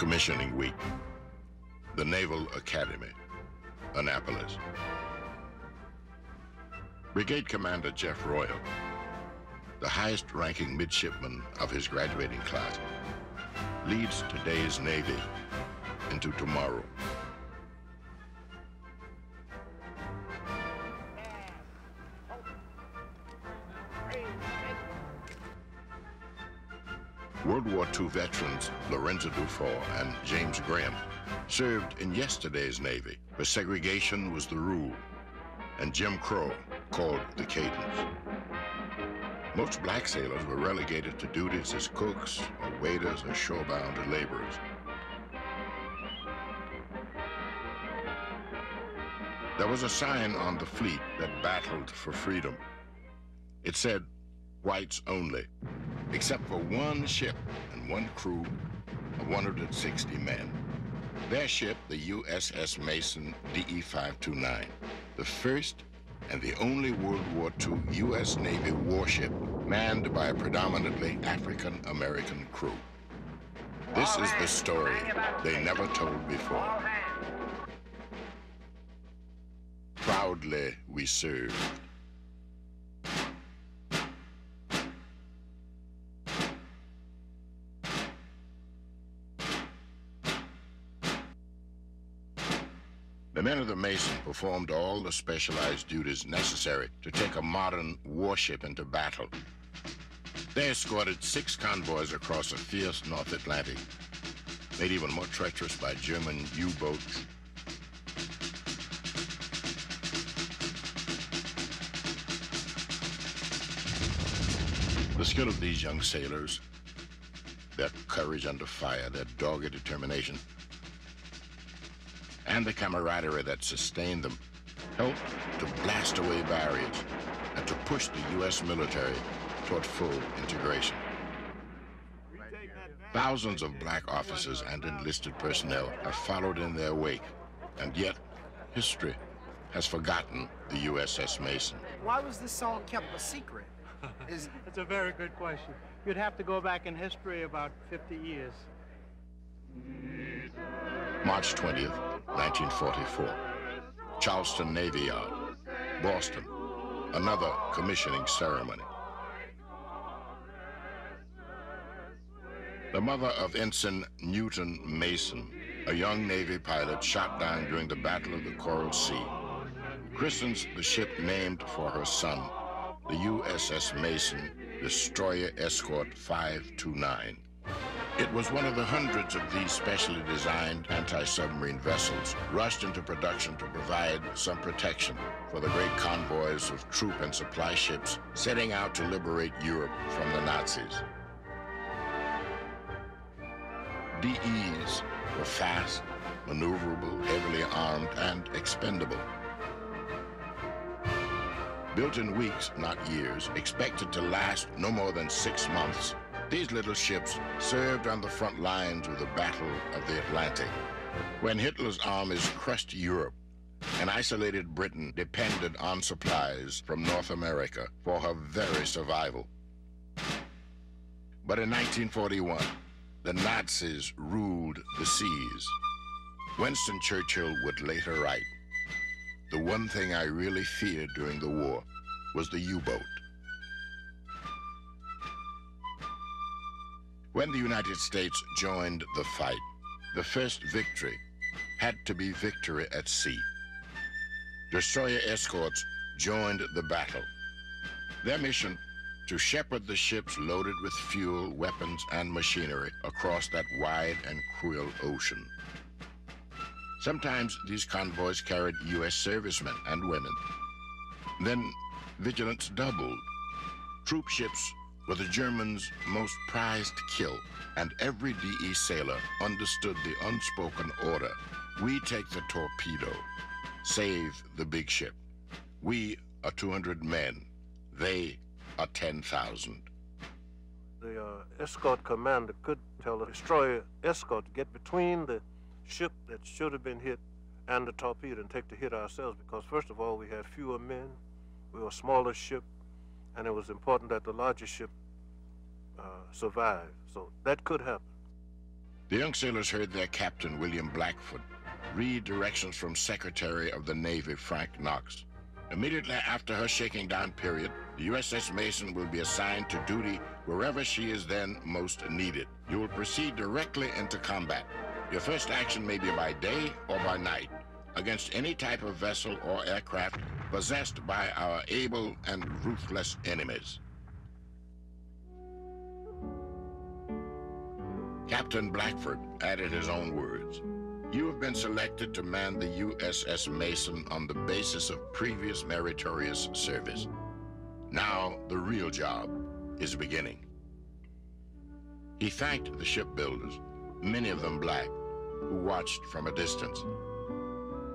Commissioning Week. The Naval Academy, Annapolis. Brigade Commander Jeff Royal, the highest ranking midshipman of his graduating class, leads today's Navy into tomorrow. World War II veterans Lorenzo Dufour and James Graham served in yesterday's Navy, where segregation was the rule and Jim Crow called the cadence. Most black sailors were relegated to duties as cooks or waiters or shorebound or laborers. There was a sign on the fleet that battled for freedom. It said, whites only, except for one ship and one crew of 160 men. Their ship, the USS Mason DE-529, the first and the only World War II U.S. Navy warship manned by a predominantly African-American crew. This is the story they never told before. Proudly we served. The men of the Mason performed all the specialized duties necessary to take a modern warship into battle. They escorted six convoys across a fierce North Atlantic, made even more treacherous by German U-boats. The skill of these young sailors, their courage under fire, their dogged determination, and the camaraderie that sustained them helped to blast away barriers and to push the U.S. military toward full integration. Thousands of black officers and enlisted personnel have followed in their wake, and yet history has forgotten the USS Mason. Why was this all kept a secret? Is... That's a very good question. You'd have to go back in history about 50 years. March 20th, 1944. Charlestown Navy Yard, Boston. Another commissioning ceremony. The mother of Ensign Newton Mason, a young Navy pilot shot down during the Battle of the Coral Sea, christens the ship named for her son, the USS Mason Destroyer Escort 529. It was one of the hundreds of these specially designed anti-submarine vessels rushed into production to provide some protection for the great convoys of troop and supply ships setting out to liberate Europe from the Nazis. DEs were fast, maneuverable, heavily armed, and expendable. Built in weeks, not years, expected to last no more than six months, these little ships served on the front lines of the Battle of the Atlantic. When Hitler's armies crushed Europe, an isolated Britain depended on supplies from North America for her very survival. But in 1941, the Nazis ruled the seas. Winston Churchill would later write, the one thing I really feared during the war was the U-boat. When the United States joined the fight, the first victory had to be victory at sea. Destroyer escorts joined the battle. Their mission, to shepherd the ships loaded with fuel, weapons, and machinery across that wide and cruel ocean. Sometimes these convoys carried U.S. servicemen and women. Then vigilance doubled. Troop ships were the Germans' most prized kill, and every DE sailor understood the unspoken order. We take the torpedo, save the big ship. We are 200 men. They are 10,000. The uh, escort commander could tell a destroyer escort to get between the ship that should have been hit and the torpedo and take the hit ourselves because, first of all, we had fewer men, we were a smaller ship, and it was important that the larger ship uh, survive. So that could happen. The young sailors heard their captain, William Blackford, read directions from Secretary of the Navy, Frank Knox. Immediately after her shaking down period, the USS Mason will be assigned to duty wherever she is then most needed. You will proceed directly into combat. Your first action may be by day or by night against any type of vessel or aircraft possessed by our able and ruthless enemies. Captain Blackford added his own words. You have been selected to man the USS Mason on the basis of previous meritorious service. Now, the real job is beginning. He thanked the shipbuilders, many of them black, who watched from a distance.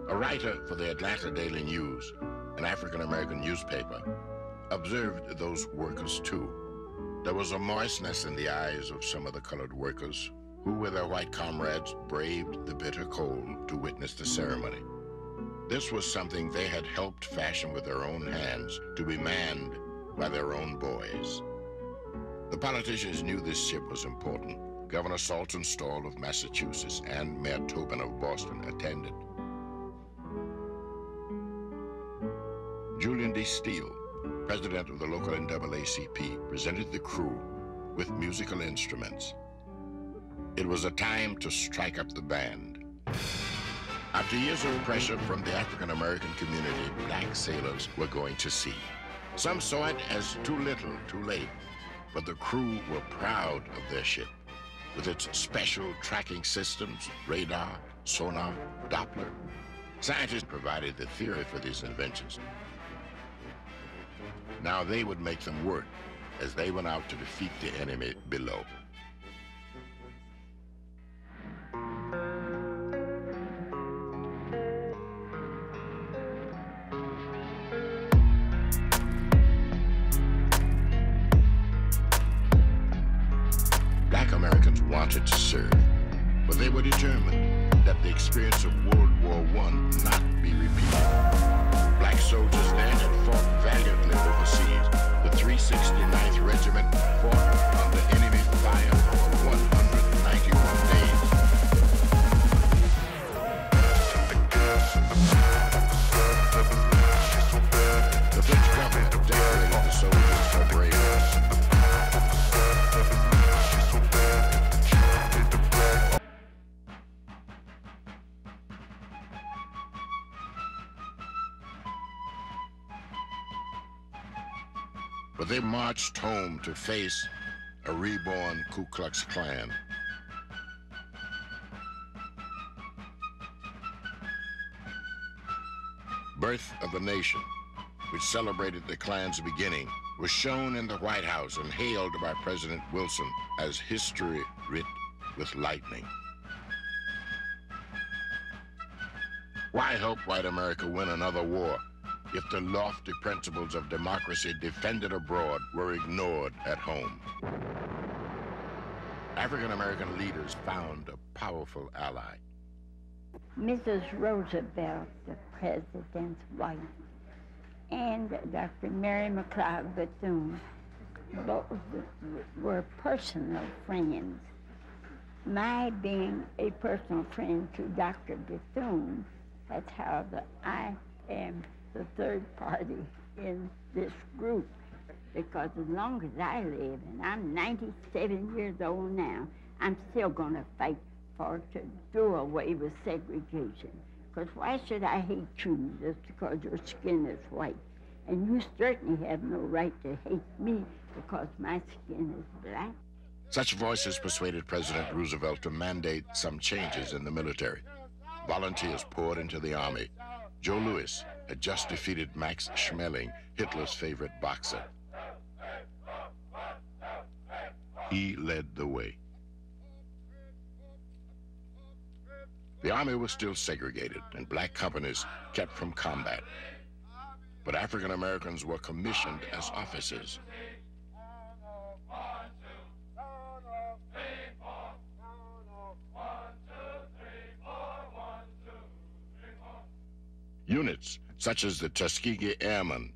A writer for the Atlanta Daily News, an African-American newspaper, observed those workers too. There was a moistness in the eyes of some of the colored workers who with their white comrades braved the bitter cold to witness the ceremony. This was something they had helped fashion with their own hands to be manned by their own boys. The politicians knew this ship was important. Governor Saltonstall of Massachusetts and Mayor Tobin of Boston attended. Julian D. Steele, president of the local NAACP, presented the crew with musical instruments. It was a time to strike up the band. After years of pressure from the African American community, black sailors were going to sea. Some saw it as too little, too late, but the crew were proud of their ship. With its special tracking systems, radar, sonar, Doppler, scientists provided the theory for these inventions. Now they would make them work as they went out to defeat the enemy below. Black Americans wanted to serve, but they were determined that the experience of World War I not be repeated. Black soldiers then had fought valiantly overseas. The 369th Regiment fought under enemy fire marched home to face a reborn Ku Klux Klan. Birth of the Nation, which celebrated the Klan's beginning, was shown in the White House and hailed by President Wilson as history writ with lightning. Why help white America win another war if the lofty principles of democracy defended abroad were ignored at home. African American leaders found a powerful ally. Mrs. Roosevelt, the president's wife, and Dr. Mary McLeod Bethune both were personal friends. My being a personal friend to Dr. Bethune, that's how the, I am the third party in this group because as long as I live, and I'm 97 years old now, I'm still going to fight for to do away with segregation. Because why should I hate you just because your skin is white? And you certainly have no right to hate me because my skin is black. Such voices persuaded President Roosevelt to mandate some changes in the military. Volunteers poured into the army. Joe Louis, had just defeated Max Schmeling, Hitler's favorite boxer. He led the way. The army was still segregated and black companies kept from combat. But African Americans were commissioned as officers. Units such as the Tuskegee Airmen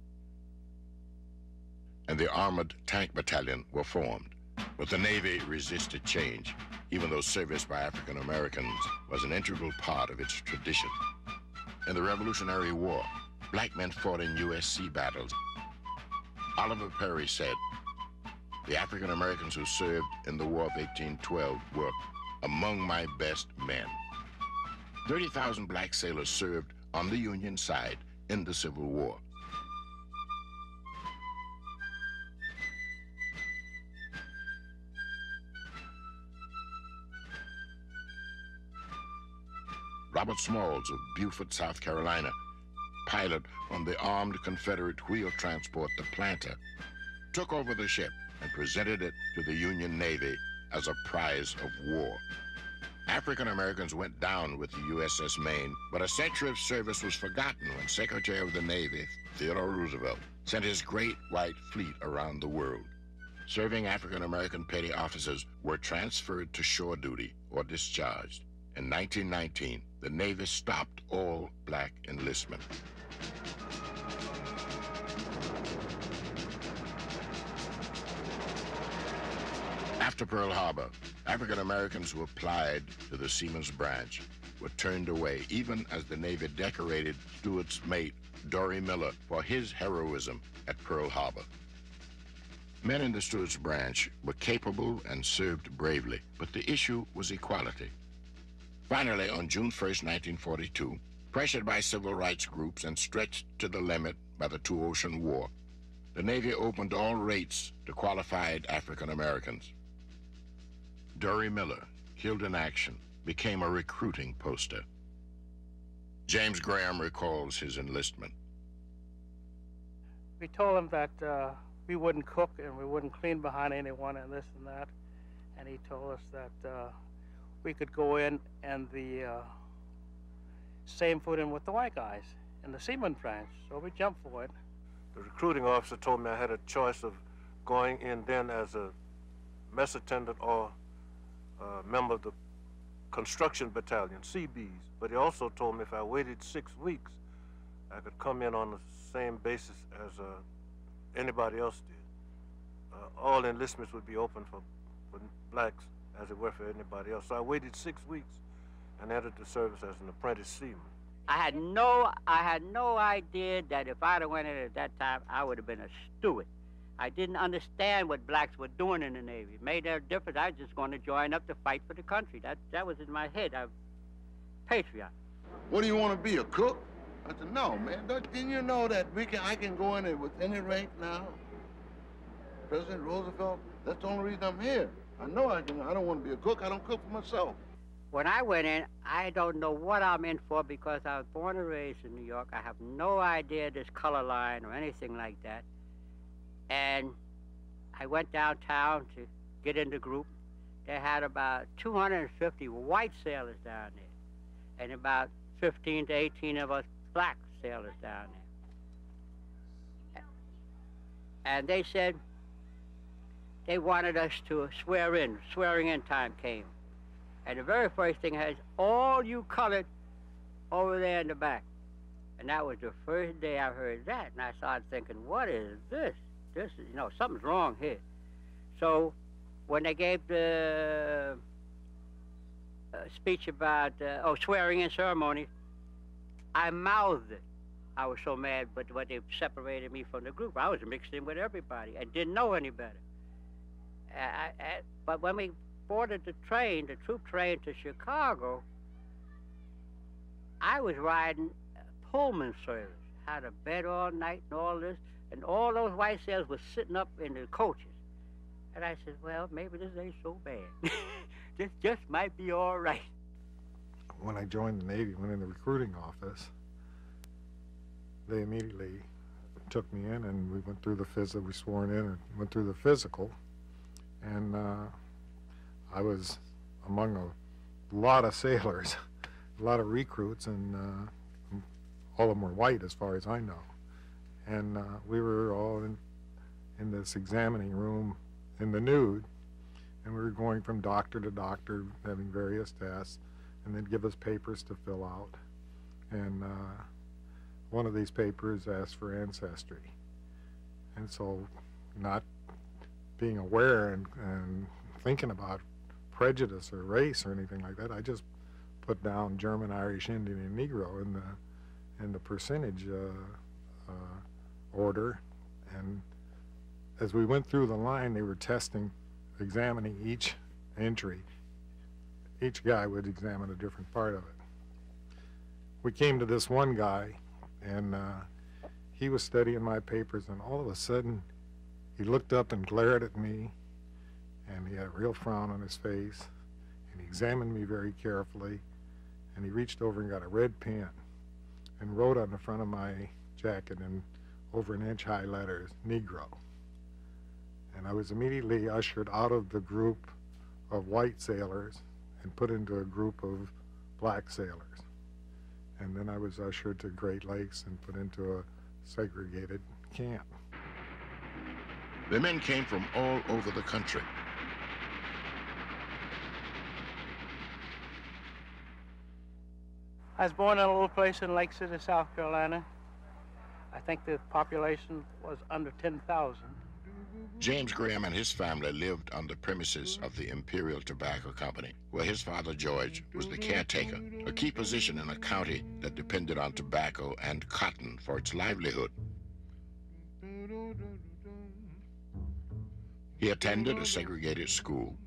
and the Armored Tank Battalion were formed. But the Navy resisted change. even though service by African Americans was an integral part of its tradition. In the Revolutionary War, black men fought in U.S. sea battles. Oliver Perry said, the African Americans who served in the War of 1812 were among my best men. 30,000 black sailors served on the Union side in the Civil War. Robert Smalls of Beaufort, South Carolina, pilot on the armed Confederate wheel transport, the Planter, took over the ship and presented it to the Union Navy as a prize of war. African Americans went down with the USS Maine, but a century of service was forgotten when Secretary of the Navy, Theodore Roosevelt, sent his great white fleet around the world. Serving African American petty officers were transferred to shore duty or discharged. In 1919, the Navy stopped all black enlistment. After Pearl Harbor, African Americans who applied to the Seamen's branch were turned away, even as the Navy decorated steward's mate, Dorie Miller, for his heroism at Pearl Harbor. Men in the steward's branch were capable and served bravely, but the issue was equality. Finally, on June 1, 1942, pressured by civil rights groups and stretched to the limit by the Two Ocean War, the Navy opened all rates to qualified African Americans. Dorie Miller, killed in action, became a recruiting poster. James Graham recalls his enlistment. We told him that uh, we wouldn't cook and we wouldn't clean behind anyone and this and that. And he told us that uh, we could go in and the uh, same food in with the white guys in the seaman branch. So we jumped for it. The recruiting officer told me I had a choice of going in then as a mess attendant or a member of the construction battalion, CBs. But he also told me if I waited six weeks, I could come in on the same basis as uh, anybody else did. Uh, all enlistments would be open for, for blacks as it were for anybody else. So I waited six weeks and entered the service as an apprentice seaman. I had no, I had no idea that if I'd have went in at that time, I would have been a steward. I didn't understand what blacks were doing in the Navy. It made no difference. I was just going to join up to fight for the country. That that was in my head. I'm patriot. What do you want to be, a cook? I said, no, man. Don't, didn't you know that we can, I can go in there with any rank now? President Roosevelt, that's the only reason I'm here. I know I can. I don't want to be a cook. I don't cook for myself. When I went in, I don't know what I'm in for because I was born and raised in New York. I have no idea this color line or anything like that. And I went downtown to get in the group. They had about 250 white sailors down there, and about 15 to 18 of us black sailors down there. And they said they wanted us to swear in. Swearing in time came. And the very first thing has all you colored over there in the back. And that was the first day I heard that. And I started thinking, what is this? This is, you know, something's wrong here. So when they gave the uh, speech about, uh, oh, swearing in ceremony, I mouthed it. I was so mad, but when they separated me from the group, I was mixed in with everybody and didn't know any better. I, I, but when we boarded the train, the troop train to Chicago, I was riding Pullman service, had a bed all night and all this, and all those white sailors were sitting up in the coaches. And I said, well, maybe this ain't so bad. this just might be all right. When I joined the Navy, went in the recruiting office, they immediately took me in and we went through the physical, we sworn in and went through the physical. And uh, I was among a lot of sailors, a lot of recruits, and uh, all of them were white as far as I know. And uh, we were all in, in this examining room in the nude, and we were going from doctor to doctor, having various tests, and they'd give us papers to fill out. And uh, one of these papers asked for ancestry. And so, not being aware and, and thinking about prejudice or race or anything like that. I just put down German, Irish, Indian, and Negro in the in the percentage uh, uh, order, and as we went through the line, they were testing, examining each entry. Each guy would examine a different part of it. We came to this one guy, and uh, he was studying my papers, and all of a sudden, he looked up and glared at me, and he had a real frown on his face, and he examined me very carefully, and he reached over and got a red pen and wrote on the front of my jacket in over an inch high letters, Negro. And I was immediately ushered out of the group of white sailors and put into a group of black sailors. And then I was ushered to Great Lakes and put into a segregated camp. The men came from all over the country. I was born in a little place in Lake City, South Carolina. I think the population was under 10,000. James Graham and his family lived on the premises of the Imperial Tobacco Company, where his father George was the caretaker, a key position in a county that depended on tobacco and cotton for its livelihood. He attended a segregated school.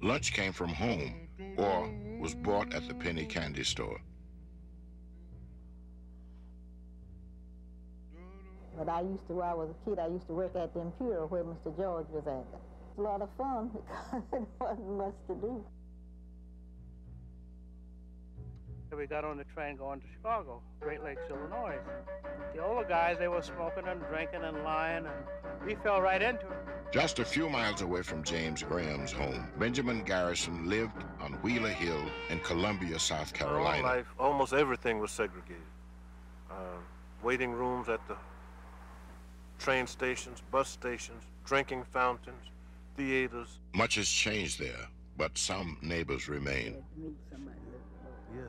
Lunch came from home or was bought at the penny candy store. But I used to, when I was a kid, I used to work at the Imperial where Mr. George was at. It was a lot of fun because it wasn't much to do. We got on the train going to Chicago, Great Lakes, Illinois. The older guys, they were smoking and drinking and lying, and we fell right into it. Just a few miles away from James Graham's home, Benjamin Garrison lived on Wheeler Hill in Columbia, South Carolina. All life, almost everything was segregated. Uh, waiting rooms at the train stations, bus stations, drinking fountains, theaters. Much has changed there, but some neighbors remain. Yes.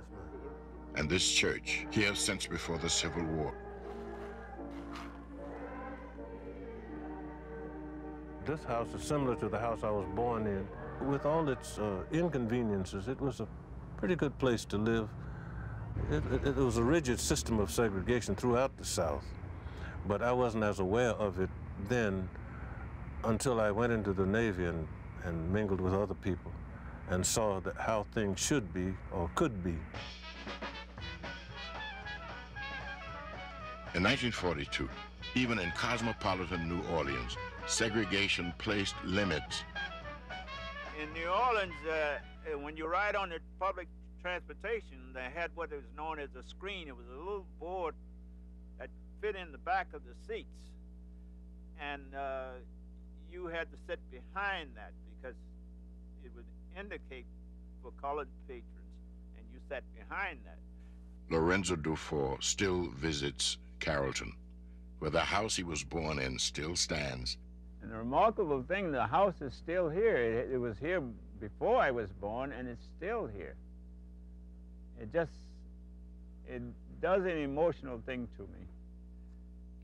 And this church, here since before the Civil War. This house is similar to the house I was born in. With all its uh, inconveniences, it was a pretty good place to live. It, it, it was a rigid system of segregation throughout the South but I wasn't as aware of it then until I went into the Navy and, and mingled with other people and saw that how things should be or could be. In 1942, even in cosmopolitan New Orleans, segregation placed limits. In New Orleans, uh, when you ride on the public transportation, they had what was known as a screen. It was a little board fit in the back of the seats, and uh, you had to sit behind that because it would indicate for colored patrons, and you sat behind that. Lorenzo Dufour still visits Carrollton, where the house he was born in still stands. And the remarkable thing, the house is still here. It, it was here before I was born, and it's still here. It just, it does an emotional thing to me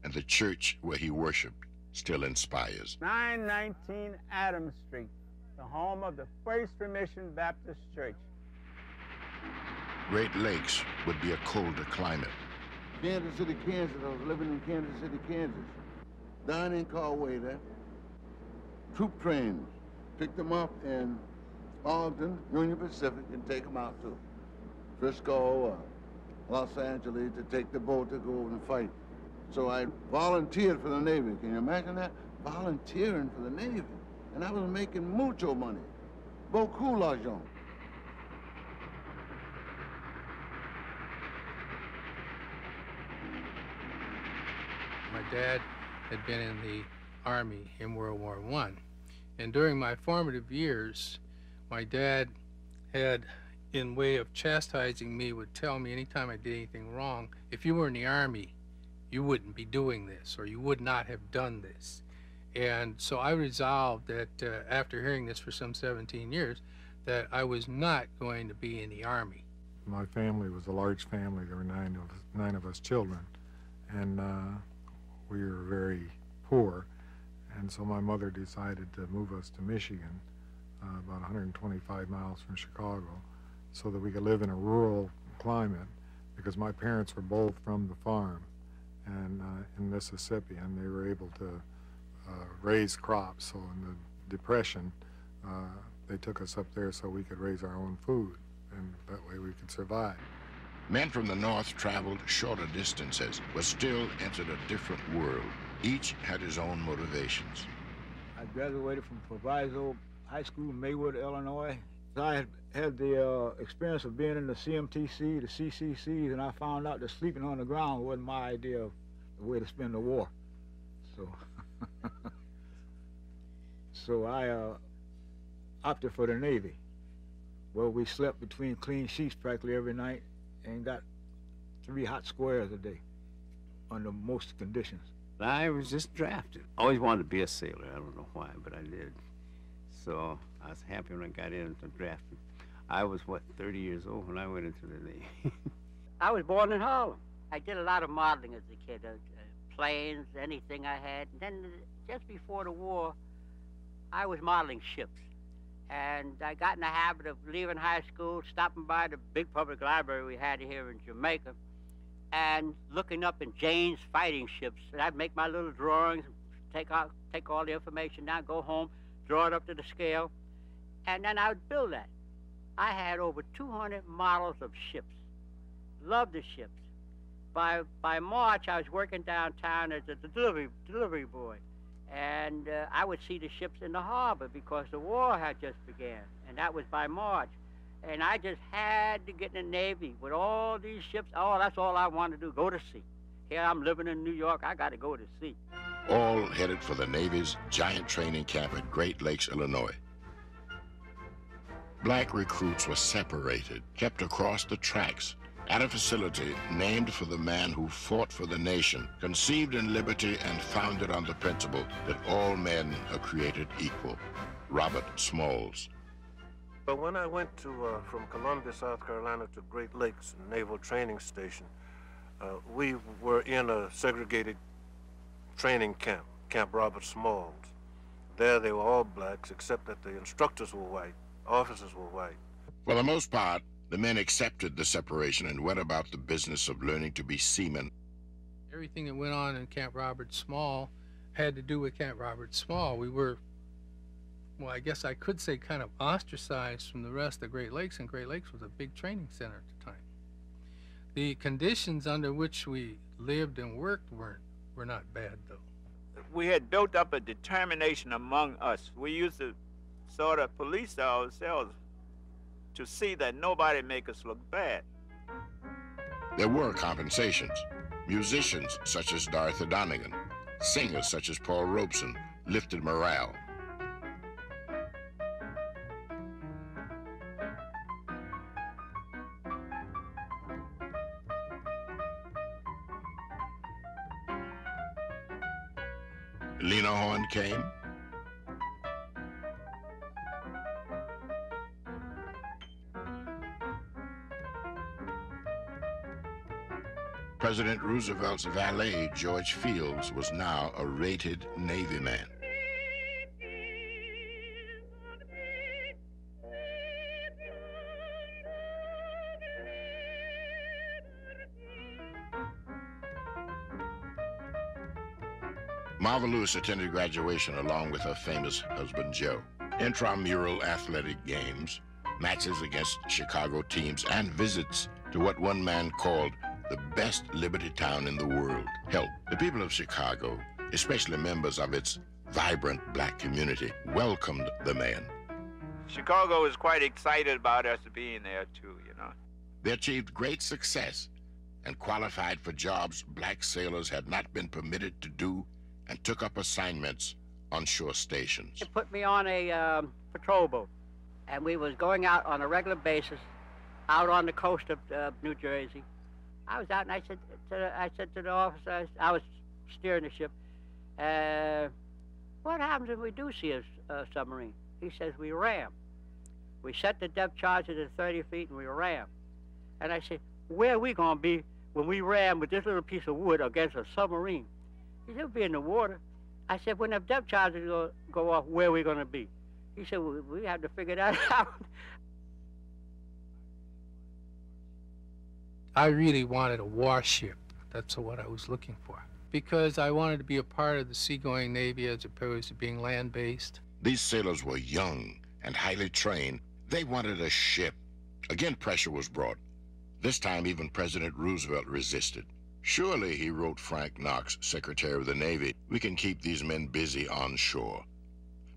and the church where he worshiped still inspires. 919 Adams Street, the home of the First Remission Baptist Church. Great Lakes would be a colder climate. Kansas City, Kansas. I was living in Kansas City, Kansas. Down in Caldwell Troop trains. Pick them up in Arlington, Union Pacific, and take them out to Frisco, uh, Los Angeles to take the boat to go over and fight. So I volunteered for the Navy. Can you imagine that? Volunteering for the Navy. And I was making mucho money. Beaucoup l'argent. My dad had been in the Army in World War One. And during my formative years, my dad had, in way of chastising me, would tell me anytime I did anything wrong, if you were in the Army, you wouldn't be doing this or you would not have done this. And so I resolved that uh, after hearing this for some 17 years, that I was not going to be in the Army. My family was a large family. There were nine of, nine of us children. And uh, we were very poor. And so my mother decided to move us to Michigan uh, about 125 miles from Chicago, so that we could live in a rural climate because my parents were both from the farm and uh, in Mississippi, and they were able to uh, raise crops. So in the Depression, uh, they took us up there so we could raise our own food, and that way we could survive. Men from the North traveled shorter distances, but still entered a different world. Each had his own motivations. I graduated from Proviso High School in Maywood, Illinois. I had had the uh, experience of being in the CMTC, the CCCs, and I found out that sleeping on the ground wasn't my idea of the way to spend the war. So, so I uh, opted for the Navy, where we slept between clean sheets practically every night and got three hot squares a day under most conditions. I was just drafted. Always wanted to be a sailor. I don't know why, but I did. So I was happy when I got into drafting. I was, what, 30 years old when I went into the Navy. I was born in Harlem. I did a lot of modeling as a kid, uh, uh, planes, anything I had. And then uh, just before the war, I was modeling ships. And I got in the habit of leaving high school, stopping by the big public library we had here in Jamaica, and looking up in Jane's fighting ships. And I'd make my little drawings, take out, take all the information down, go home, draw it up to the scale, and then I would build that. I had over 200 models of ships. Loved the ships. By by March, I was working downtown as a delivery delivery boy, and uh, I would see the ships in the harbor because the war had just began, and that was by March. And I just had to get in the Navy with all these ships. Oh, that's all I wanted to do, go to sea. Here I'm living in New York, I got to go to sea. All headed for the Navy's giant training camp at Great Lakes, Illinois. Black recruits were separated, kept across the tracks, at a facility named for the man who fought for the nation, conceived in liberty and founded on the principle that all men are created equal. Robert Smalls. But when I went to uh, from Columbia, South Carolina to Great Lakes Naval Training Station, uh, we were in a segregated training camp, Camp Robert Smalls. There they were all blacks, except that the instructors were white officers were white. For the most part, the men accepted the separation and went about the business of learning to be seamen. Everything that went on in Camp Robert Small had to do with Camp Robert Small. We were, well, I guess I could say kind of ostracized from the rest of the Great Lakes, and Great Lakes was a big training center at the time. The conditions under which we lived and worked weren't were not bad though. We had built up a determination among us. We used to sort of police ourselves to see that nobody make us look bad. There were compensations. Musicians such as Dorothy Donegan, singers such as Paul Robeson lifted morale. Roosevelt's valet, George Fields, was now a rated Navy man. Marva Louis attended graduation along with her famous husband, Joe. Intramural athletic games, matches against Chicago teams, and visits to what one man called the best liberty town in the world, Help The people of Chicago, especially members of its vibrant black community, welcomed the man. Chicago was quite excited about us being there, too, you know. They achieved great success and qualified for jobs black sailors had not been permitted to do and took up assignments on shore stations. They put me on a um, patrol boat, and we was going out on a regular basis out on the coast of uh, New Jersey I was out and I said to the, I said to the officer, I was steering the ship, uh, what happens if we do see a, a submarine? He says, we ram. We set the depth charges at 30 feet and we ram. And I said, where are we going to be when we ram with this little piece of wood against a submarine? He said, we'll be in the water. I said, when the depth charges go, go off, where are we going to be? He said, well, we have to figure that out. I really wanted a warship. That's what I was looking for. Because I wanted to be a part of the seagoing Navy as opposed to being land based. These sailors were young and highly trained. They wanted a ship. Again, pressure was brought. This time, even President Roosevelt resisted. Surely, he wrote Frank Knox, Secretary of the Navy, we can keep these men busy on shore.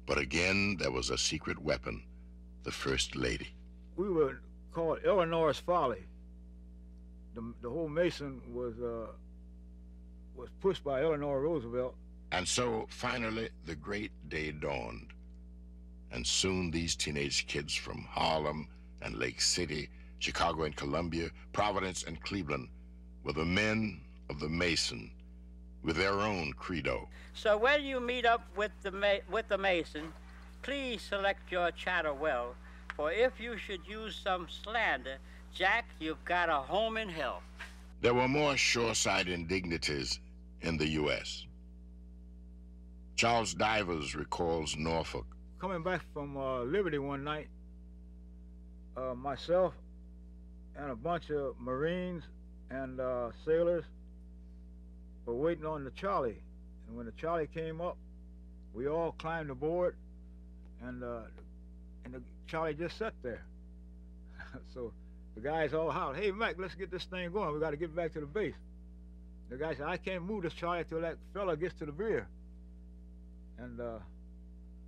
But again, there was a secret weapon the First Lady. We were called Eleanor's Folly. The, the whole Mason was uh, was pushed by Eleanor Roosevelt. And so, finally, the great day dawned. And soon these teenage kids from Harlem and Lake City, Chicago and Columbia, Providence and Cleveland were the men of the Mason with their own credo. So when you meet up with the ma- with the Mason, please select your chatter well, for if you should use some slander, Jack, you've got a home in hell. There were more shoreside indignities in the U.S. Charles Divers recalls Norfolk. Coming back from uh, Liberty one night, uh, myself and a bunch of Marines and uh, sailors were waiting on the Charlie. And when the Charlie came up, we all climbed aboard, and uh, and the Charlie just sat there. so the guys all hollered, "Hey, Mac, let's get this thing going. We got to get back to the base." The guy said, "I can't move this Charlie till that fella gets to the rear." And uh,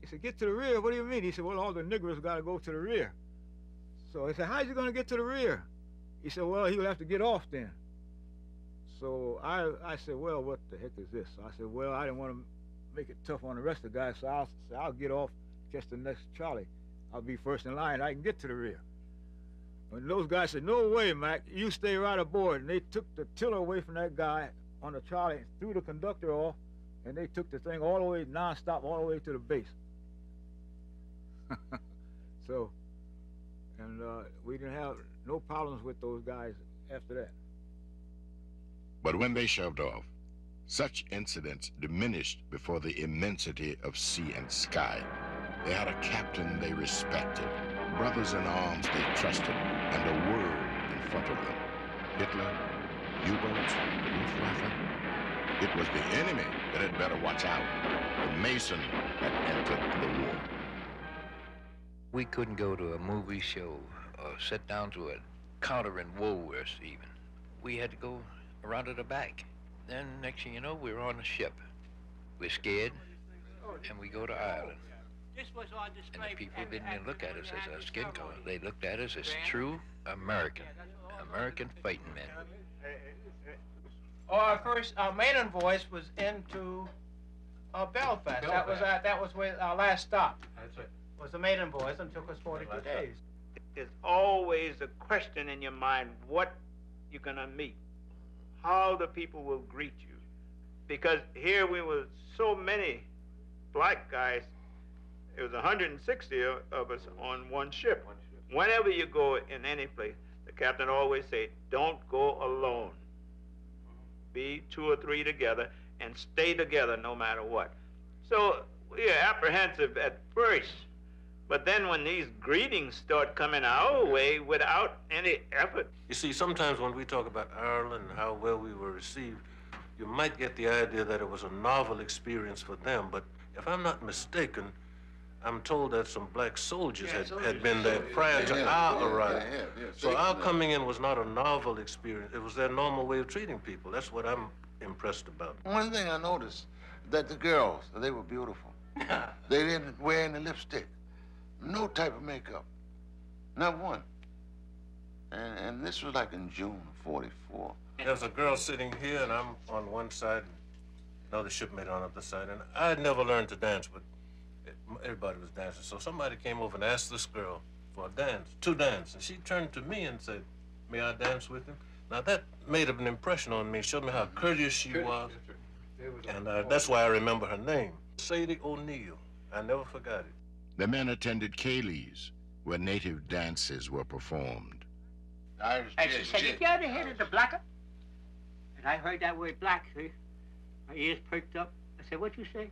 he said, "Get to the rear? What do you mean?" He said, "Well, all the niggers got to go to the rear." So he said, "How's he going to get to the rear?" He said, "Well, he'll have to get off then." So I, I said, "Well, what the heck is this?" I said, "Well, I didn't want to make it tough on the rest of the guys, so I'll, so I'll get off, catch the next Charlie. I'll be first in line. I can get to the rear." And those guys said, "No way, Mac. You stay right aboard." And they took the tiller away from that guy on the Charlie, threw the conductor off, and they took the thing all the way nonstop, all the way to the base. so, and uh, we didn't have no problems with those guys after that. But when they shoved off, such incidents diminished before the immensity of sea and sky. They had a captain they respected, brothers in arms they trusted, and a world in front of them. Hitler, U-boats, Luftwaffe. It was the enemy that had better watch out. The Mason had entered the war. We couldn't go to a movie show or sit down to a counter in Woolworths even. We had to go around to the back. Then next thing you know, we were on a ship. We're scared, and we go to Ireland. And the people didn't even look at us as our skin color. They looked at us as true American, American fighting men. Oh, our first, our maiden voice was into uh, Belfast. That was our, that was where our last stop. That's it. Was the maiden voice and took us 42 days. There's always a question in your mind what you're going to meet, how the people will greet you. Because here we were so many black guys, it was 160 of, of us on one ship. Whenever you go in any place, the captain always say, don't go alone. Be two or three together and stay together no matter what. So we are apprehensive at first. But then when these greetings start coming our way without any effort, You see, sometimes when we talk about Ireland and how well we were received, you might get the idea that it was a novel experience for them. But if I'm not mistaken, I'm told that some black soldiers had, had been there prior to have, our yeah, arrival. have, yeah, So our coming in was not a novel experience. It was their normal way of treating people. That's what I'm impressed about. One thing I noticed that the girls, they were beautiful. they didn't wear any lipstick, no type of makeup, not one. And, and this was like in June of '44. There's a girl sitting here, and I'm on one side, another shipmate on the other side. And I'd never learned to dance, but everybody was dancing. So somebody came over and asked this girl for a dance, to dance. And she turned to me and said, May I dance with him? Now that made an impression on me, showed me how courteous she was. And uh, that's why I remember her name Sadie O'Neill. I never forgot it. The men attended ceilidhs, where native dances were performed. Irish And she said, if you ever heard the blacker? And I heard that word black, see? My ears perked up. I said, what you say?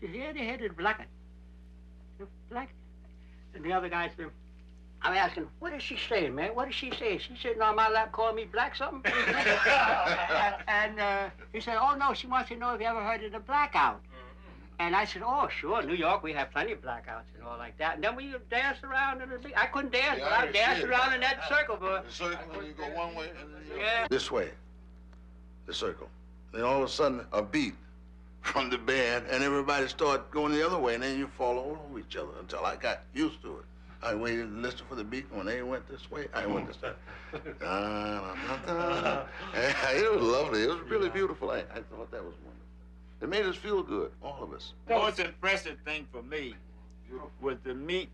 She said, you ever heard of the blacker? The black? And the other guy said, I'm asking, what is she saying, man? What is she saying? She's sitting on my lap calling me black something? and and uh, he said, oh, no, she wants to know if you ever heard of the blackout. And I said, oh, sure, New York, we have plenty of blackouts and all like that. And then we danced around in the I couldn't dance, Yeah, but I I danced it. around in that circle, but The circle, and you go one way, and then you Yeah. this way, the circle. Then all of a sudden, a beat from the band, and everybody started going the other way, and then you fall all over each other until I got used to it. I waited and listened for the beat. When they went this way, I went this way. Da, da, da, da. It was lovely. It was really beautiful. I, I thought that was wonderful. It made us feel good, all of us. The most impressive thing for me was to meet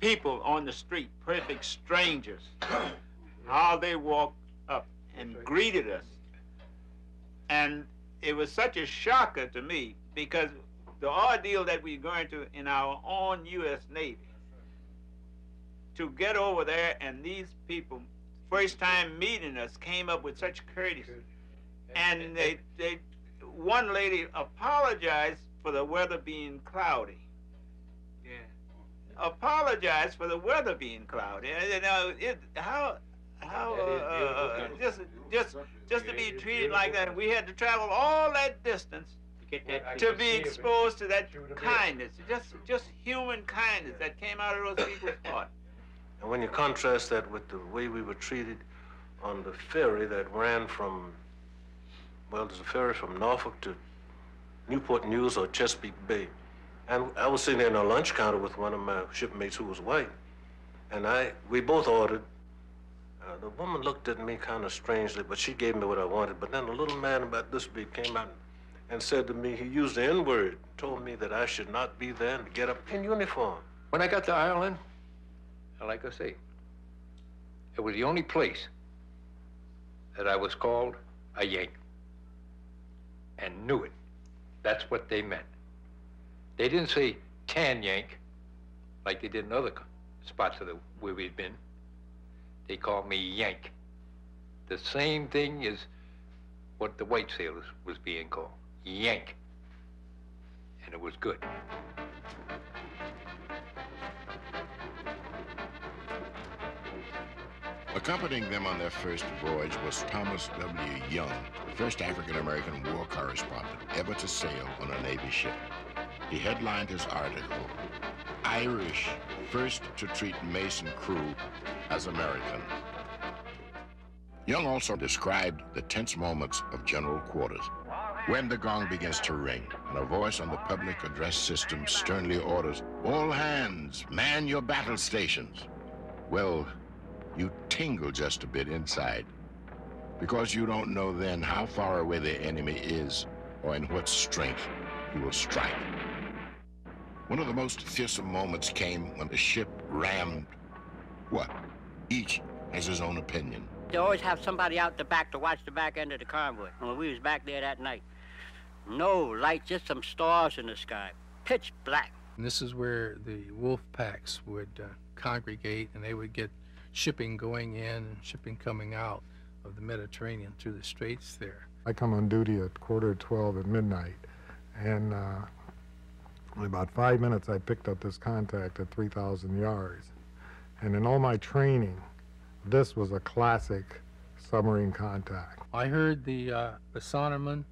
people on the street, perfect strangers, how they walked up and greeted us. And it was such a shocker to me because the ordeal that we're going to in our own U.S. Navy, to get over there and these people, first time meeting us, came up with such courtesy. And they, they, one lady apologized for the weather being cloudy. Yeah. Apologized for the weather being cloudy. You know, it, how, how, uh, uh, just, just, just to be treated like that. We had to travel all that distance to be exposed to that kindness, just, just human kindness that came out of those people's heart. And when you contrast that with the way we were treated on the ferry that ran from, well, there's a ferry from Norfolk to Newport News or Chesapeake Bay. And I was sitting there in a lunch counter with one of my shipmates who was white. And I, we both ordered. Uh, the woman looked at me kind of strangely, but she gave me what I wanted. But then a little man about this big came out and said to me, he used the N-word, told me that I should not be there and get up in uniform. When I got to Ireland, and like I say, it was the only place that I was called a Yank. And knew it. That's what they meant. They didn't say tan Yank like they did in other spots of the where we'd been. They called me Yank. The same thing as what the white sailors was being called. Yank. And it was good. Accompanying them on their first voyage was Thomas W. Young, first African American war correspondent ever to sail on a Navy ship. He headlined his article, Irish First to Treat Mason Crew as American. Young also described the tense moments of general quarters. When the gong begins to ring and a voice on the public address system sternly orders, All hands, man your battle stations. Well, you tingle just a bit inside because you don't know then how far away the enemy is or in what strength he will strike. One of the most fearsome moments came when the ship rammed. What? Each has his own opinion. They always have somebody out the back to watch the back end of the convoy. And when we was back there that night, no light, just some stars in the sky, pitch black. And this is where the wolf packs would uh, congregate and they would get shipping going in and shipping coming out of the Mediterranean through the straits there. I come on duty at quarter to 12 at midnight, and uh, in about five minutes I picked up this contact at 3,000 yards. And in all my training, this was a classic submarine contact. I heard the, uh, the sonarman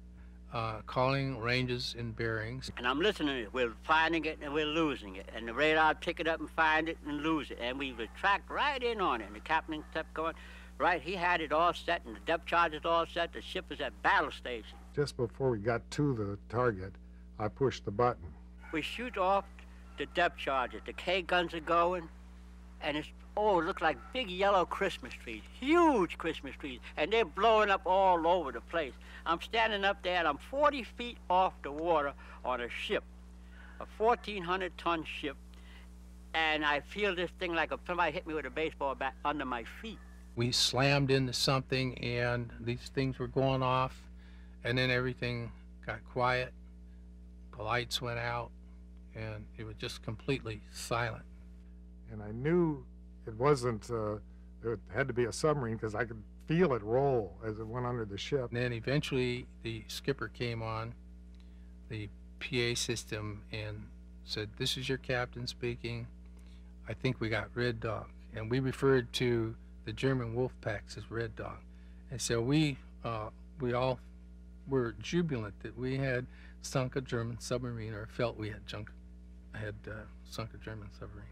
uh, calling ranges and bearings. And I'm listening to it. We're finding it and we're losing it. And the radar pick it up and find it and lose it. And we would track right in on it. And the captain kept going, right, he had it all set and the depth charge is all set. The ship is at battle station. Just before we got to the target, I pushed the button. We shoot off the depth charges. The K guns are going, and it's oh, it looks like big yellow Christmas trees, huge Christmas trees, and they're blowing up all over the place. I'm standing up there, and I'm 40 feet off the water on a ship, a 1,400 ton ship, and I feel this thing like if somebody hit me with a baseball bat under my feet. We slammed into something and these things were going off, and then everything got quiet. The lights went out, and it was just completely silent. And I knew it wasn't, uh, it had to be a submarine because I could feel it roll as it went under the ship. And then eventually the skipper came on the PA system and said, This is your captain speaking. I think we got Red Dog, and we referred to the German wolf packs as Red Dog, and so we uh, we all were jubilant that we had sunk a German submarine, or felt we had junk, had uh, sunk a German submarine.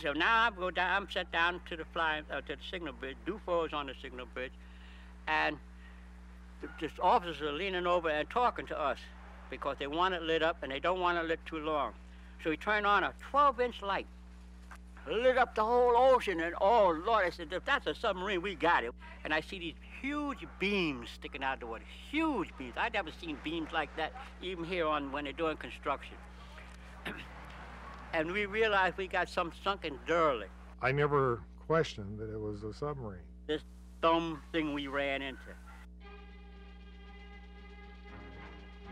So now I go down, I'm set down to the flying, uh, to the signal bridge. DuFau's on the signal bridge, and the, the officers are leaning over and talking to us because they want it lit up and they don't want it lit too long. So we turn on a 12-inch light, lit up the whole ocean, and oh Lord, I said, if that's a submarine, we got it. And I see these huge beams sticking out the water, huge beams. I've never seen beams like that, even here on when they're doing construction. and we realized we got some sunken derelict. I never questioned that it was a submarine. This dumb thing we ran into.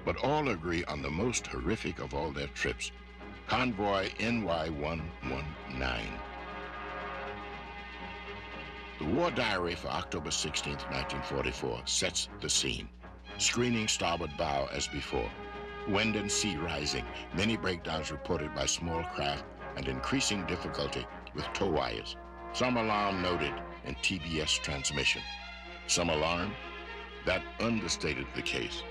But all agree on the most horrific of all their trips, Convoy NY119. The war diary for October 16, 1944 sets the scene. Screening starboard bow as before. Wind and sea rising, many breakdowns reported by small craft and increasing difficulty with tow wires. Some alarm noted in TBS transmission. Some alarm? That understated the case.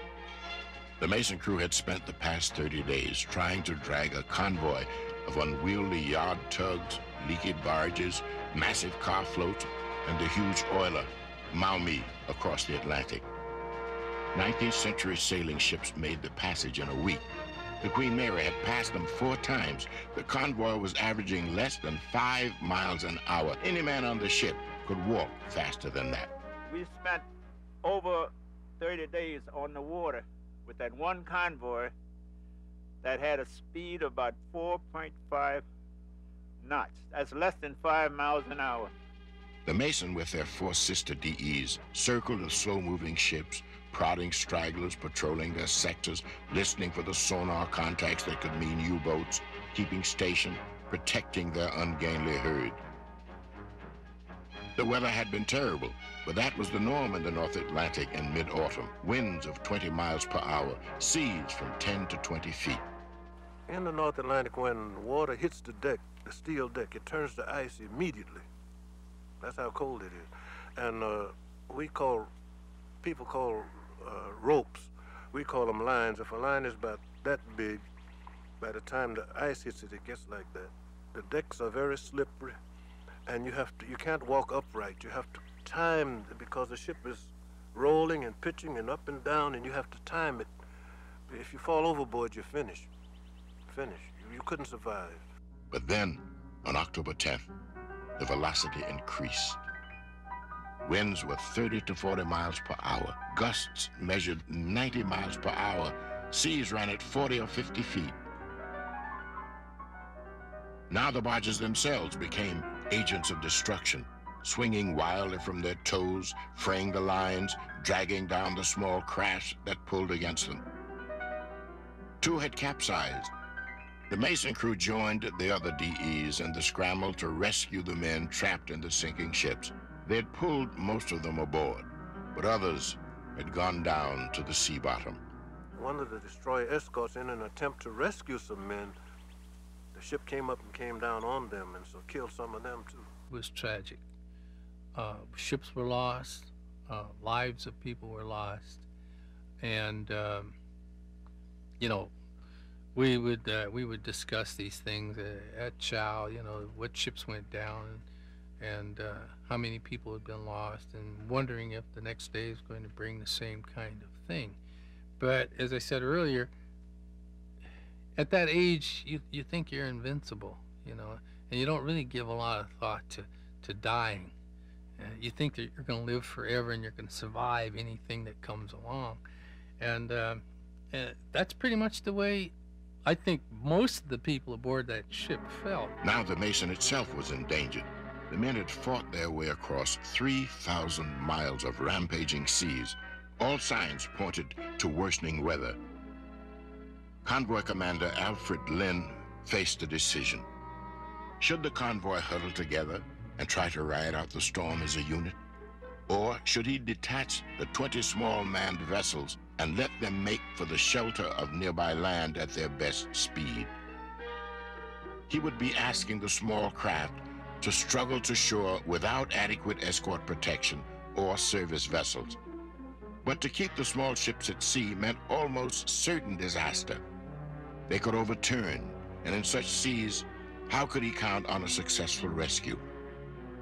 The Mason crew had spent the past 30 days trying to drag a convoy of unwieldy yard tugs, leaky barges, massive car floats, and the huge oiler, Maumee, across the Atlantic. 19th century sailing ships made the passage in a week. The Queen Mary had passed them four times. The convoy was averaging less than five miles an hour. Any man on the ship could walk faster than that. We spent over 30 days on the water with that one convoy that had a speed of about 4.5 knots. That's less than five miles an hour. The Mason, with their four sister DEs, circled the slow-moving ships, prodding stragglers, patrolling their sectors, listening for the sonar contacts that could mean U-boats, keeping station, protecting their ungainly herd. The weather had been terrible, but that was the norm in the North Atlantic in mid-autumn. Winds of 20 miles per hour, seas from 10 to 20 feet. In the North Atlantic, when water hits the deck, the steel deck, it turns to ice immediately. That's how cold it is. And uh, we call, people call uh, ropes, we call them lines. If a line is about that big, by the time the ice hits it, it gets like that. The decks are very slippery and you have to you can't walk upright. You have to time because the ship is rolling and pitching and up and down and you have to time it. If you fall overboard you're finished. Finished. You, you couldn't survive. But then on october 10th the velocity increased winds were 30 to 40 miles per hour gusts measured 90 miles per hour seas ran at 40 or 50 feet now the barges themselves became agents of destruction, swinging wildly from their tows, fraying the lines, dragging down the small craft that pulled against them. Two had capsized. The Mason crew joined the other DEs in the scramble to rescue the men trapped in the sinking ships. They had pulled most of them aboard, but others had gone down to the sea bottom. One of the destroyer escorts, in an attempt to rescue some men, the ship came up and came down on them and so killed some of them too. It was tragic. Uh, ships were lost, uh, lives of people were lost, and um, you know, we would uh, we would discuss these things at chow. You know, what ships went down, and uh, how many people had been lost, and wondering if the next day is going to bring the same kind of thing. But as I said earlier, at that age, you, you think you're invincible, you know, and you don't really give a lot of thought to, to dying. Uh, you think that you're going to live forever and you're going to survive anything that comes along. And uh, uh, that's pretty much the way I think most of the people aboard that ship felt. Now the Mason itself was endangered. The men had fought their way across 3,000 miles of rampaging seas. All signs pointed to worsening weather Convoy Commander Alfred Lynn faced a decision. Should the convoy huddle together and try to ride out the storm as a unit? Or should he detach the 20 small manned vessels and let them make for the shelter of nearby land at their best speed? he would be asking the small craft to struggle to shore without adequate escort protection or service vessels. But to keep the small ships at sea meant almost certain disaster. They could overturn, and in such seas, how could he count on a successful rescue?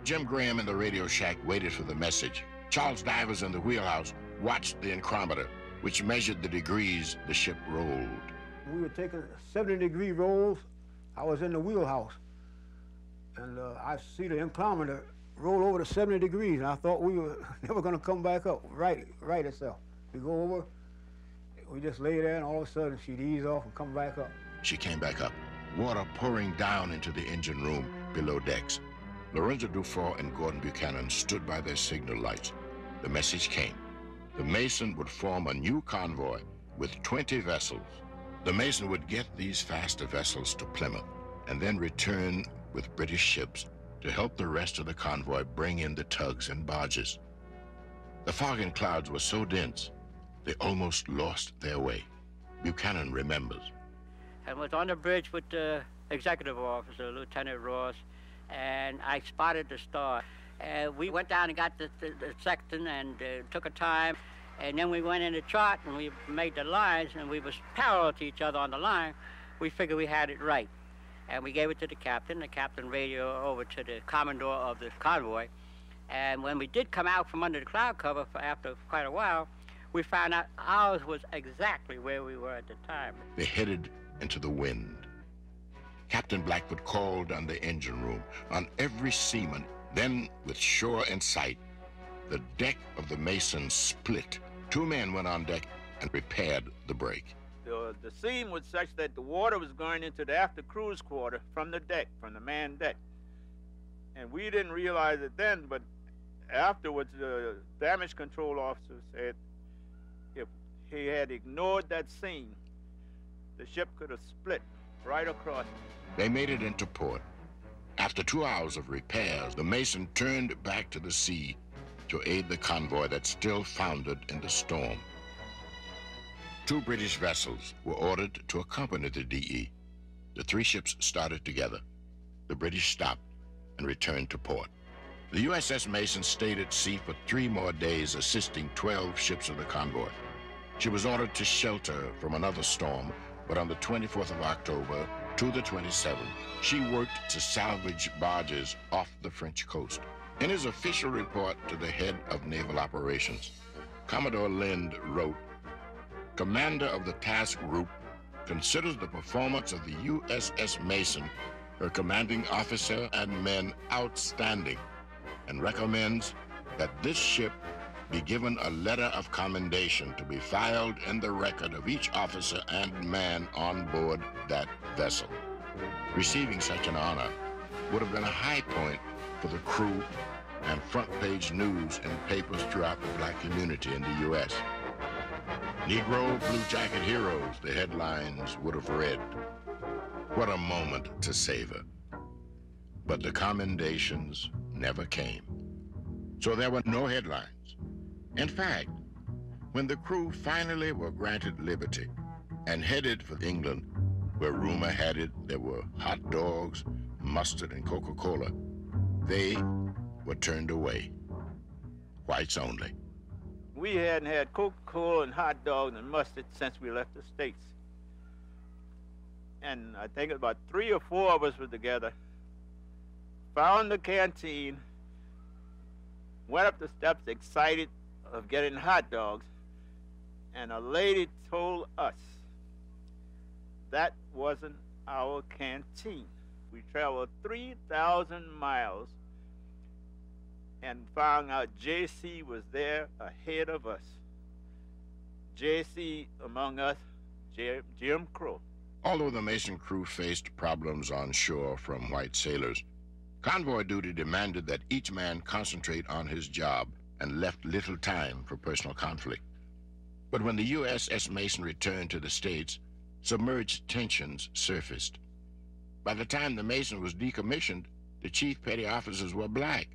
Jim Graham in the radio shack waited for the message. Charles Divers in the wheelhouse watched the inclinometer, which measured the degrees the ship rolled. We were taking 70 degree rolls. I was in the wheelhouse. And uh, I see the inclinometer roll over to 70 degrees, and I thought we were never going to come back up, right, right itself. We go over, we just lay there, and all of a sudden she'd ease off and come back up. She came back up, water pouring down into the engine room below decks. Lorenzo DuFau and Gordon Buchanan stood by their signal lights. The message came. The Mason would form a new convoy with 20 vessels. The Mason would get these faster vessels to Plymouth and then return with British ships to help the rest of the convoy bring in the tugs and barges. The fog and clouds were so dense, they almost lost their way. Buchanan remembers. I was on the bridge with the executive officer, Lieutenant Ross, and I spotted the star. Uh, we went down and got the, the, the sextant and uh, took a time, and then we went in the chart and we made the lines, and we was parallel to each other on the line. We figured we had it right, and we gave it to the captain. The captain radioed over to the commodore of the convoy, and when we did come out from under the cloud cover after quite a while, we found out ours was exactly where we were at the time. They headed into the wind. Captain Blackford called on the engine room, on every seaman. Then, with shore in sight, the deck of the Mason split. Two men went on deck and repaired the break. The, the seam was such that the water was going into the after crew's quarter from the deck, from the man deck. And we didn't realize it then, but afterwards the damage control officer said if he had ignored that seam, the ship could have split right across. They made it into port. After two hours of repairs, the Mason turned back to the sea to aid the convoy that still foundered in the storm. Two British vessels were ordered to accompany the DE. The three ships started together. The British stopped and returned to port. The USS Mason stayed at sea for three more days, assisting 12 ships of the convoy. She was ordered to shelter from another storm, but on the 24th of October to the 27th, she worked to salvage barges off the French coast. In his official report to the head of naval operations, Commodore Lind wrote, Commander of the task group considers the performance of the USS Mason, her commanding officer and men outstanding, and recommends that this ship be given a letter of commendation to be filed in the record of each officer and man on board that vessel. Receiving such an honor would have been a high point for the crew and front page news in papers throughout the black community in the U.S. Negro Blue Jacket Heroes, the headlines would have read. What a moment to savor. But the commendations never came. So there were no headlines. In fact, when the crew finally were granted liberty and headed for England, where rumor had it there were hot dogs, mustard, and Coca-Cola, they were turned away. Whites only. We hadn't had Coca-Cola and hot dogs and mustard since we left the States. And I think about three or four of us were together, found the canteen, went up the steps excited of getting hot dogs, and a lady told us that wasn't our canteen. We traveled 3,000 miles and found out JC was there ahead of us. JC among us, Jim Crow. Although the Mason crew faced problems on shore from white sailors, convoy duty demanded that each man concentrate on his job and left little time for personal conflict. But when the USS Mason returned to the States, submerged tensions surfaced. By the time the Mason was decommissioned, the chief petty officers were black.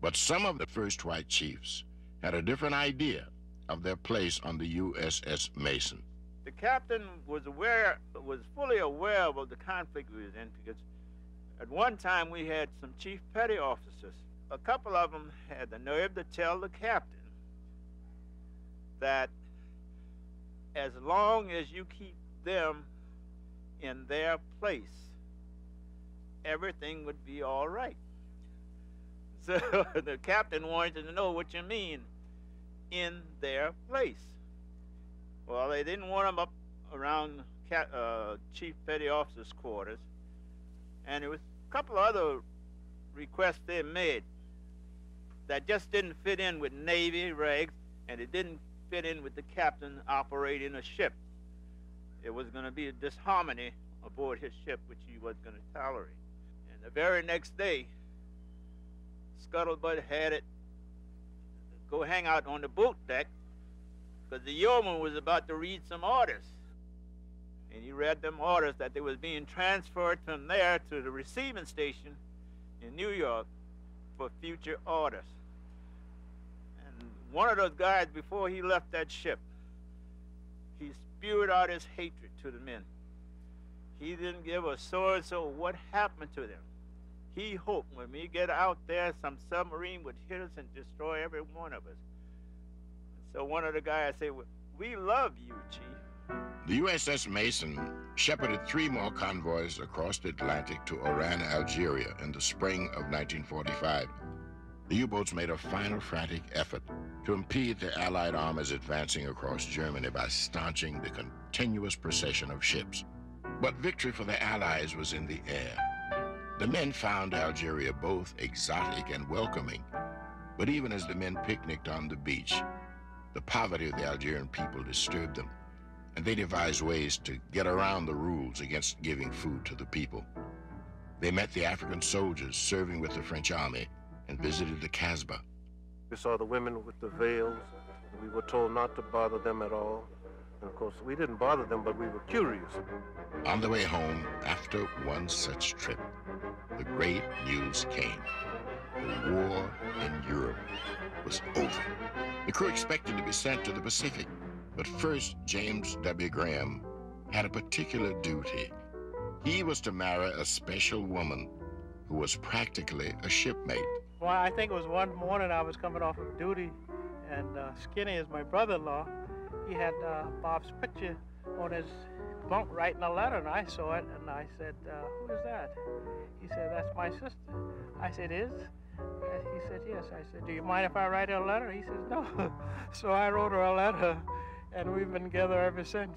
But some of the first white chiefs had a different idea of their place on the USS Mason. The captain was aware, was fully aware of the conflict we was in because At one time, we had some chief petty officers. A couple of them had the nerve to tell the captain that as long as you keep them in their place, everything would be all right. So the captain wanted to know what you mean in their place. Well, they didn't want them up around uh, Chief Petty Officer's quarters, and there was a couple of other requests they made that just didn't fit in with Navy regs, and it didn't fit in with the captain operating a ship. It was going to be a disharmony aboard his ship, which he was going to tolerate. And the very next day, Scuttlebutt had it go hang out on the boat deck because the yeoman was about to read some orders. And he read them orders that they was being transferred from there to the receiving station in New York for future orders. And one of those guys, before he left that ship, he spewed out his hatred to the men. He didn't give a so-and-so what happened to them. He hoped when we get out there, some submarine would hit us and destroy every one of us. So one of the guys said, we love you, Chief. The USS Mason shepherded three more convoys across the Atlantic to Oran, Algeria in the spring of 1945. The U-boats made a final frantic effort to impede the Allied armies advancing across Germany by staunching the continuous procession of ships. But victory for the Allies was in the air. The men found Algeria both exotic and welcoming, but even as the men picnicked on the beach, the poverty of the Algerian people disturbed them, and they devised ways to get around the rules against giving food to the people. They met the African soldiers serving with the French army and visited the Kasbah. We saw the women with the veils. We were told not to bother them at all. And of course, we didn't bother them, but we were curious. On the way home, after one such trip, the great news came. The war in Europe was over. The crew expected to be sent to the Pacific, but first James W. Graham had a particular duty. He was to marry a special woman who was practically a shipmate. Well, I think it was one morning I was coming off of duty, and uh, Skinny is my brother-in-law. He had uh, Bob's picture on his bunk writing a letter, and I saw it, and I said, uh, "Who is that?" He said, "That's my sister." I said, "Is?" He said, yes. I said, do you mind if I write her a letter? He says, no. so I wrote her a letter, and we've been together ever since.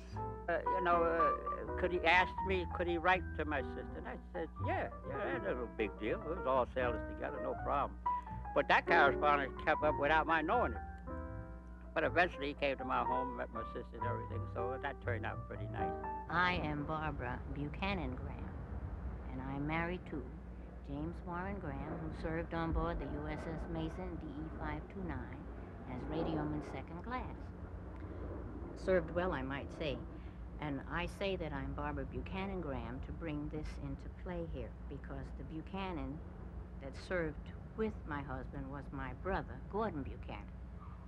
Uh, you know, uh, could he ask me, could he write to my sister? And I said, yeah, yeah, no big deal. It was all sailors together, no problem. But that correspondence kept up without my knowing it. But eventually he came to my home, met my sister and everything, so that turned out pretty nice. I am Barbara Buchanan Graham, and I'm married to James Warren Graham, who served on board the USS Mason DE-529 as radioman second class. Served well, I might say. And I say that I'm Barbara Buchanan Graham to bring this into play here because the Buchanan that served with my husband was my brother, Gordon Buchanan.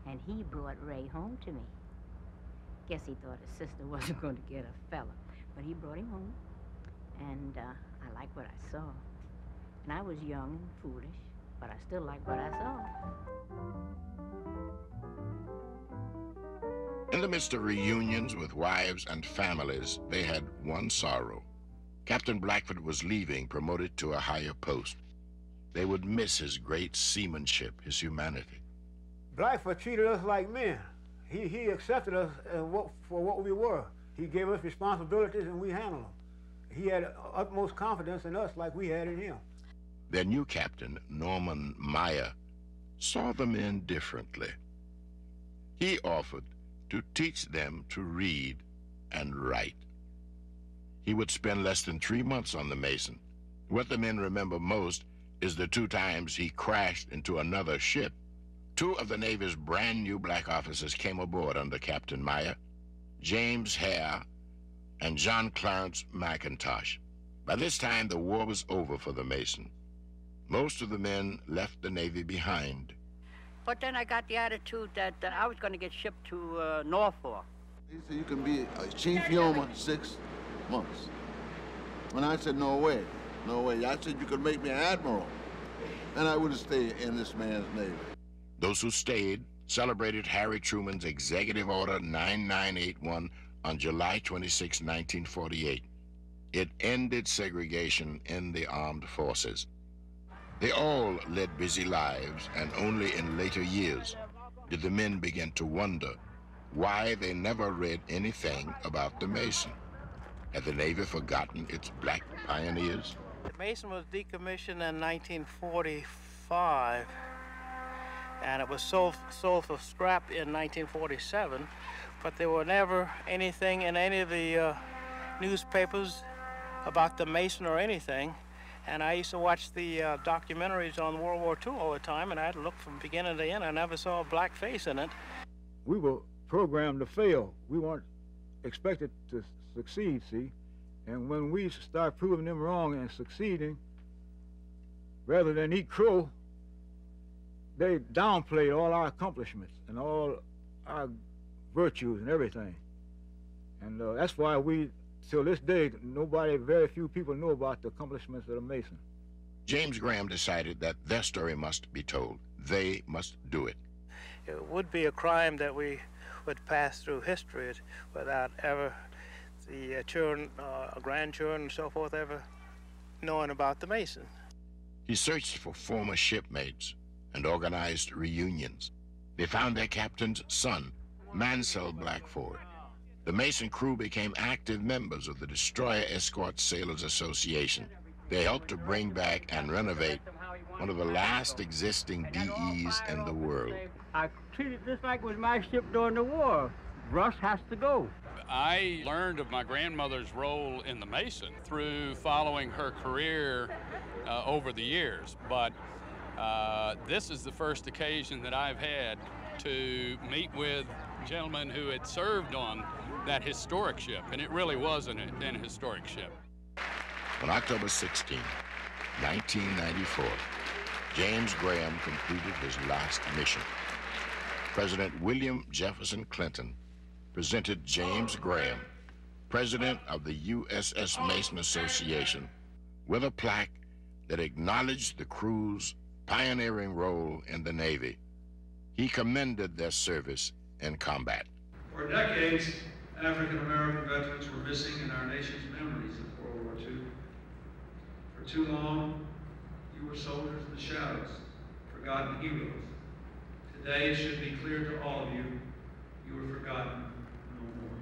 And he brought Ray home to me. Guess he thought his sister wasn't going to get a fella. But he brought him home. And uh, I like what I saw. And I was young and foolish, but I still liked what I saw. In the midst of reunions with wives and families, they had one sorrow. Captain Blackford was leaving, promoted to a higher post. They would miss his great seamanship, his humanity. Blackford treated us like men. He, he accepted us what, for what we were. He gave us responsibilities and we handled them. He had utmost confidence in us like we had in him. Their new captain, Norman Meyer, saw the men differently. He offered to teach them to read and write. He would spend less than three months on the Mason. What the men remember most is the two times he crashed into another ship. Two of the Navy's brand new black officers came aboard under Captain Meyer, James Hair and John Clarence McIntosh. By this time, the war was over for the Mason. Most of the men left the Navy behind. But then I got the attitude that, that I was going to get shipped to uh, Norfolk. He said, you can be a chief yeoman six months. When I said, no way. No way. I said you could make me an admiral, and I would have stayed in this man's navy. Those who stayed celebrated Harry Truman's Executive Order 9981 on July 26, 1948. It ended segregation in the armed forces. They all led busy lives, and only in later years did the men begin to wonder why they never read anything about the Mason. Had the Navy forgotten its black pioneers? The Mason was decommissioned in 1945, and it was sold, sold for scrap in 1947, but there were never anything in any of the uh, newspapers about the Mason or anything. And I used to watch the uh, documentaries on World War II all the time, and I'd look from beginning to end. I never saw a black face in it. We were programmed to fail. We weren't expected to succeed, see? And when we start proving them wrong and succeeding, rather than eat crow, they downplayed all our accomplishments and all our virtues and everything. And uh, that's why we till this day, nobody, very few people know about the accomplishments of the Mason. James Graham decided that their story must be told. They must do it. It would be a crime that we would pass through history without ever the uh, children, uh, grandchildren, and so forth ever knowing about the Mason. He searched for former shipmates and organized reunions. They found their captain's son, Mansel Blackford, the Mason crew became active members of the Destroyer Escort Sailors Association. They helped to bring back and renovate one of the last existing DEs in the world. I treated this like it was my ship during the war. Russ has to go. I learned of my grandmother's role in the Mason through following her career uh, over the years. But uh, this is the first occasion that I've had to meet with gentlemen who had served on that historic ship, and it really was an, an historic ship. On October 16, 1994, James Graham completed his last mission. President William Jefferson Clinton presented James Graham, president of the USS Mason Association, with a plaque that acknowledged the crew's pioneering role in the Navy. He commended their service in combat. For decades, African American veterans were missing in our nation's memories of World War II. For too long, you were soldiers in the shadows, forgotten heroes. Today, it should be clear to all of you, you were forgotten no more.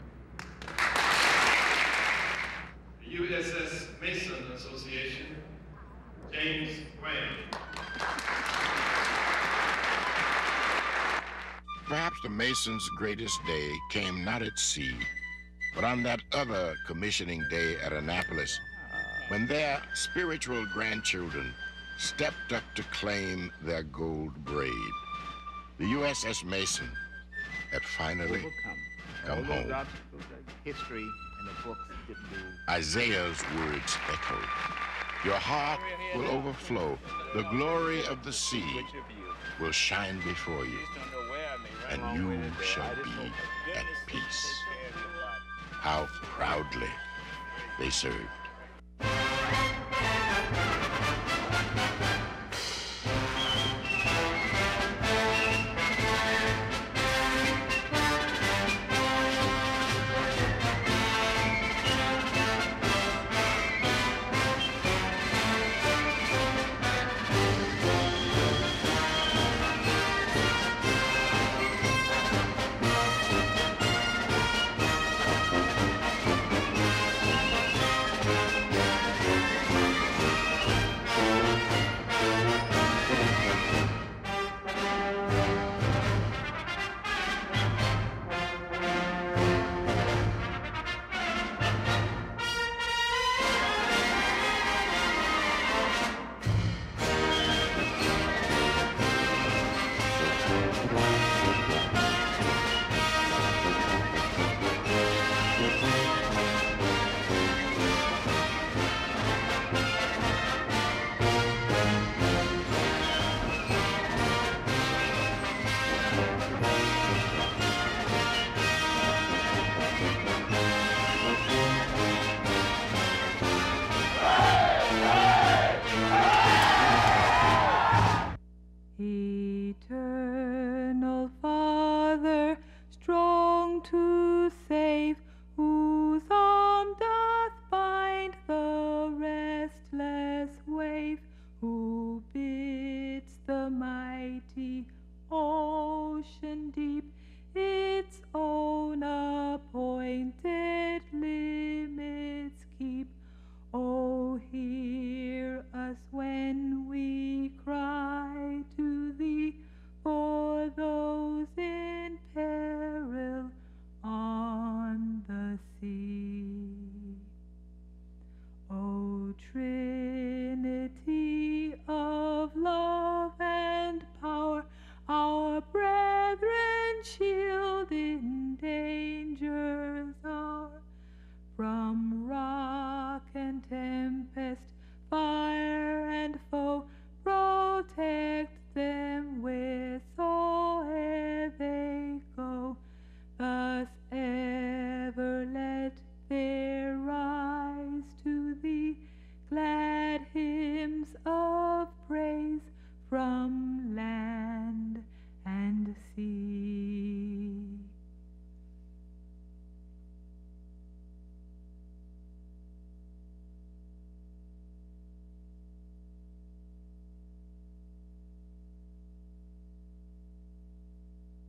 The USS Mason Association, James Graham. Perhaps the Masons' greatest day came not at sea, but on that other commissioning day at Annapolis, when their spiritual grandchildren stepped up to claim their gold braid. The USS Mason had finally come home. History and the books didn't do. Isaiah's words echoed. Your heart will overflow. The glory of the sea will shine before you and you shall be at peace. How proudly they served.